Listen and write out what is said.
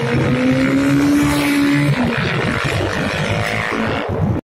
Thank you.